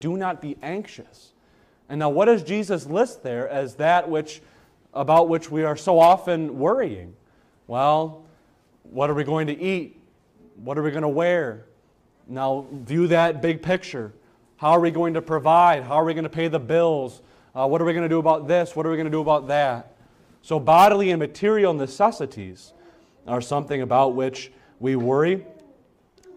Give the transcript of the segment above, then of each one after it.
Do not be anxious. And now, what does Jesus list there as that which, about which we are so often worrying? Well, what are we going to eat? What are we going to wear? Now, view that big picture. How are we going to provide? How are we going to pay the bills? Uh, what are we going to do about this? What are we going to do about that? So, bodily and material necessities are something about which we worry.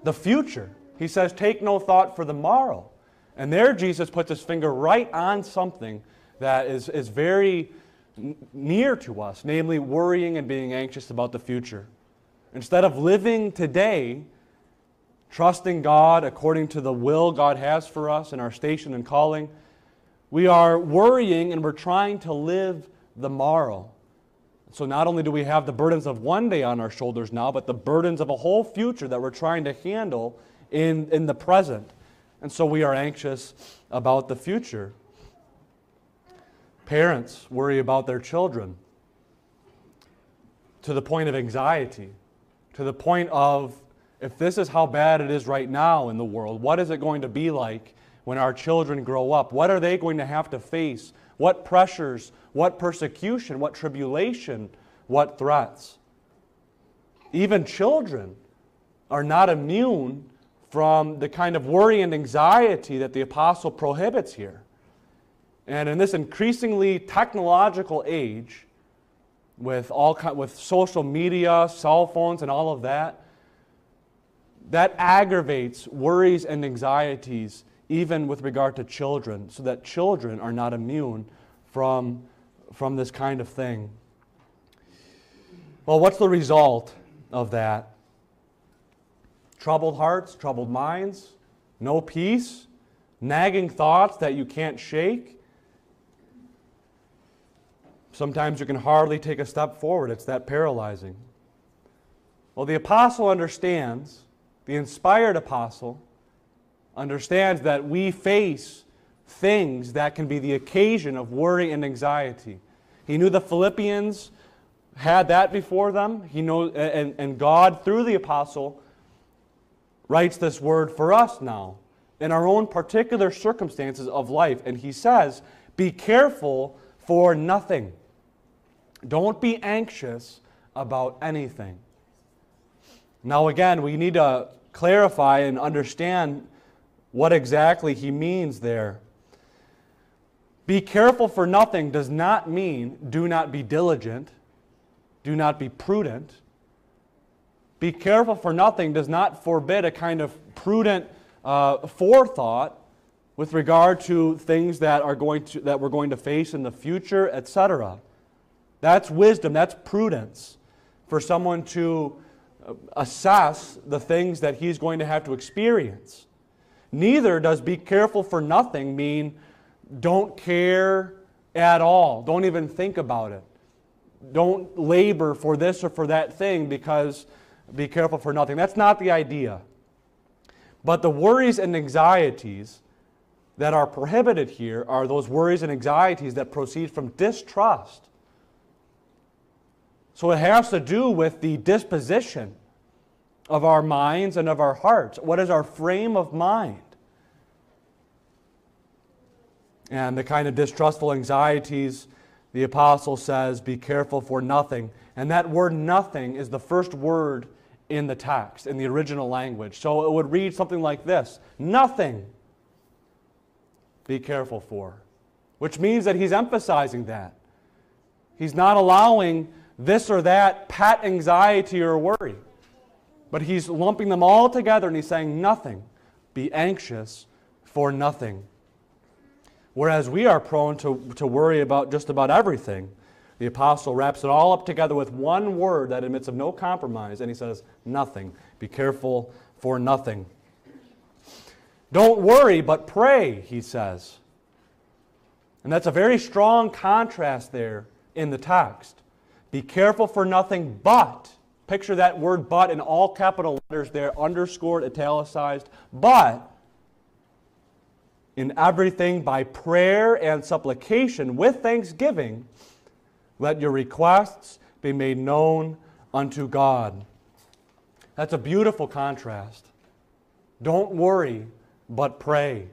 The future. He says, Take no thought for the morrow. And there, Jesus puts his finger right on something that is, is very near to us, namely worrying and being anxious about the future. Instead of living today, trusting God according to the will God has for us and our station and calling, we are worrying and we're trying to live the morrow. So not only do we have the burdens of one day on our shoulders now, but the burdens of a whole future that we're trying to handle in, in the present. And so we are anxious about the future. Parents worry about their children to the point of anxiety, to the point of if this is how bad it is right now in the world, what is it going to be like when our children grow up? What are they going to have to face? What pressures, what persecution, what tribulation, what threats? Even children are not immune from the kind of worry and anxiety that the apostle prohibits here. And in this increasingly technological age, with all with social media, cell phones, and all of that, that aggravates worries and anxieties even with regard to children, so that children are not immune from, from this kind of thing. Well, what's the result of that? Troubled hearts, troubled minds, no peace, nagging thoughts that you can't shake. Sometimes you can hardly take a step forward. It's that paralyzing. Well, the apostle understands, the inspired apostle understands that we face things that can be the occasion of worry and anxiety. He knew the Philippians had that before them. He knows, and, and God, through the apostle, writes this word for us now in our own particular circumstances of life. And he says, Be careful for nothing. Don't be anxious about anything. Now, again, we need to clarify and understand what exactly he means there. Be careful for nothing does not mean do not be diligent, do not be prudent. Be careful for nothing does not forbid a kind of prudent uh, forethought with regard to things that are going to that we're going to face in the future, etc. That's wisdom, that's prudence for someone to uh, assess the things that he's going to have to experience. Neither does be careful for nothing mean don't care at all. Don't even think about it. Don't labor for this or for that thing because be careful for nothing. That's not the idea. But the worries and anxieties that are prohibited here are those worries and anxieties that proceed from distrust. So it has to do with the disposition of our minds and of our hearts. What is our frame of mind? And the kind of distrustful anxieties, the apostle says, be careful for nothing. And that word nothing is the first word in the text, in the original language. So it would read something like this Nothing be careful for. Which means that he's emphasizing that. He's not allowing this or that pat anxiety or worry. But he's lumping them all together and he's saying, Nothing. Be anxious for nothing. Whereas we are prone to, to worry about just about everything. The apostle wraps it all up together with one word that admits of no compromise, and he says, Nothing. Be careful for nothing. Don't worry, but pray, he says. And that's a very strong contrast there in the text. Be careful for nothing but Picture that word but in all capital letters there, underscored, italicized. But in everything by prayer and supplication with thanksgiving, let your requests be made known unto God. That's a beautiful contrast. Don't worry, but pray.